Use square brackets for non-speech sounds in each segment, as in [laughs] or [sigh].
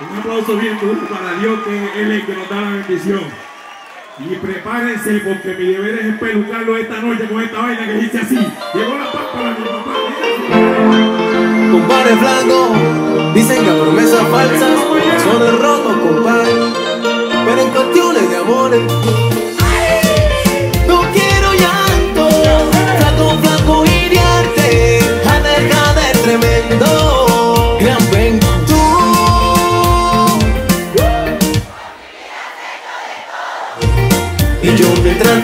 Un aplauso bien duro para Dios que Él es el que nos da la bendición. Y prepárense porque mi deber es espelucarlo esta noche con esta vaina que dice así. Llegó la pápara, mi papá. Compadre flaco, dicen que promesas falsas son el roto, compadre. Pero en cuestiones de amores,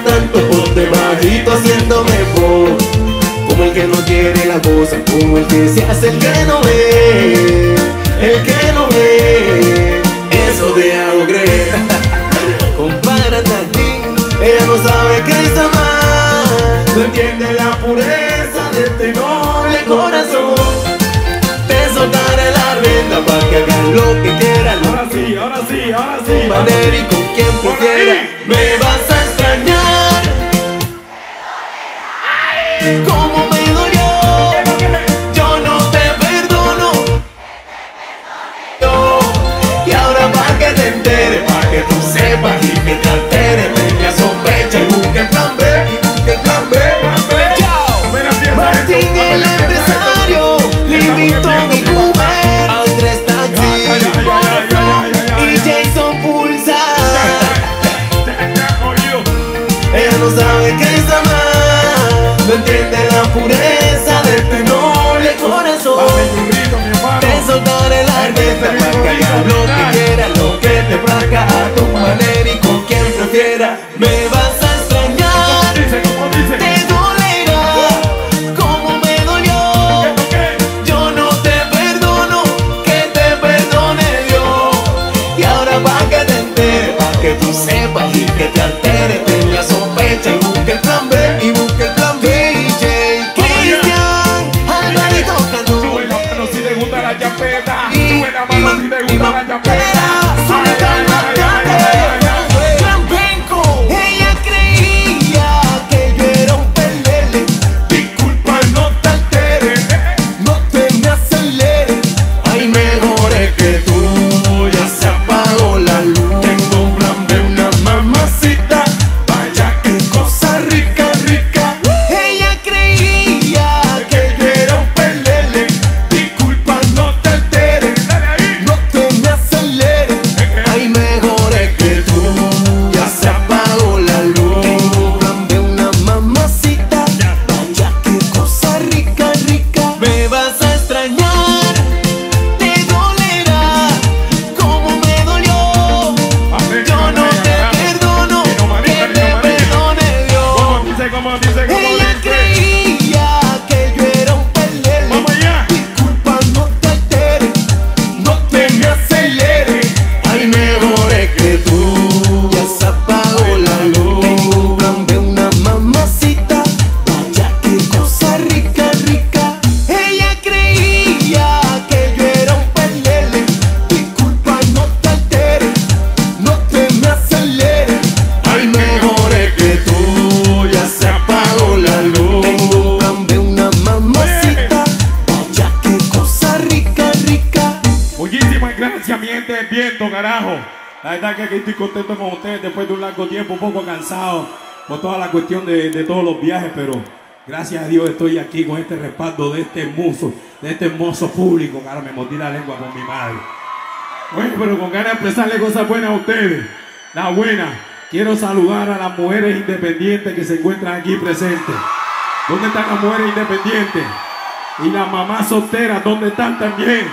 tanto por debajito haciéndome por Como el que no quiere la cosa Como el que se hace el que no ve El que no ve. Eso te hago creer. [laughs] Compárate aquí Ella no sabe que es amar. No entiende la pureza de este noble corazón. Te soltaré la rienda para que hagan lo que quieran Ahora sí, ahora sí, ahora sí. manera y con quien Ella no sabe que es amar. No entiende la pureza de este noble corazón. Te soltaré la rienda para que hagas lo que quieras Lo que te plazca a tu manera y con quien prefiera. Me vas a extrañar. Te dolerá como me dolió. Yo no te perdono, que te perdone Dios. Y ahora pa' que te enteres, pa' que tú sepas mano gracias, mi viento, carajo. La verdad que aquí estoy contento con ustedes después de un largo tiempo, un poco cansado por toda la cuestión de, todos los viajes, pero gracias a Dios estoy aquí con este respaldo de este hermoso, de este hermoso público. Cara, me mordí la lengua por mi madre. Bueno, pero con ganas de expresarle cosas buenas a ustedes. La buena. Quiero saludar a las mujeres independientes que se encuentran aquí presentes. ¿Dónde están las mujeres independientes? Y las mamás solteras, ¿dónde están también?